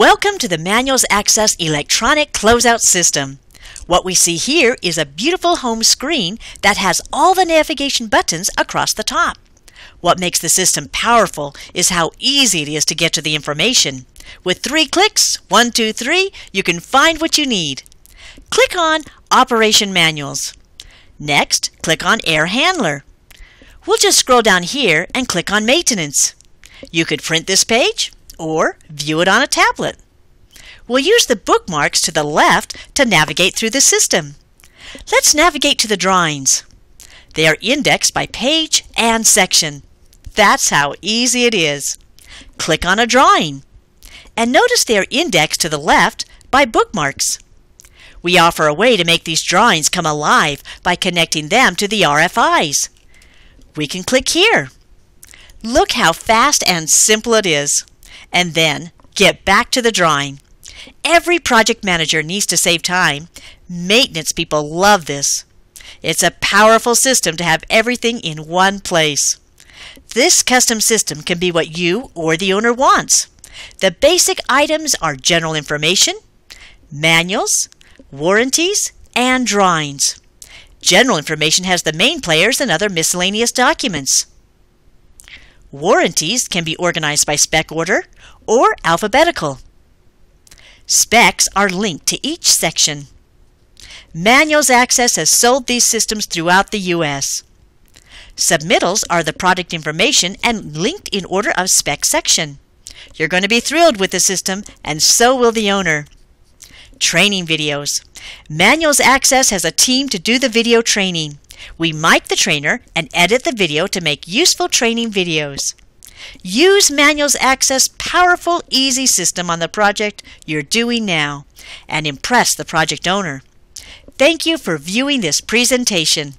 Welcome to the Manuals Access electronic closeout system. What we see here is a beautiful home screen that has all the navigation buttons across the top. What makes the system powerful is how easy it is to get to the information. With three clicks, one, two, three, you can find what you need. Click on Operation Manuals. Next, click on Air Handler. We'll just scroll down here and click on Maintenance. You could print this page or view it on a tablet. We'll use the bookmarks to the left to navigate through the system. Let's navigate to the drawings. They are indexed by page and section. That's how easy it is. Click on a drawing. And notice they are indexed to the left by bookmarks. We offer a way to make these drawings come alive by connecting them to the RFIs. We can click here. Look how fast and simple it is. And then get back to the drawing. Every project manager needs to save time. Maintenance people love this. It's a powerful system to have everything in one place. This custom system can be what you or the owner wants. The basic items are general information, manuals, warranties, and drawings. General information has the main players and other miscellaneous documents. Warranties can be organized by spec order or alphabetical. Specs are linked to each section. Manuals Access has sold these systems throughout the U.S. Submittals are the product information and linked in order of spec section. You're going to be thrilled with the system, and so will the owner. Training videos. Manuals Access has a team to do the video training. We mic the trainer and edit the video to make useful training videos. Use Manuals Access powerful, easy system on the project you're doing now and impress the project owner. Thank you for viewing this presentation.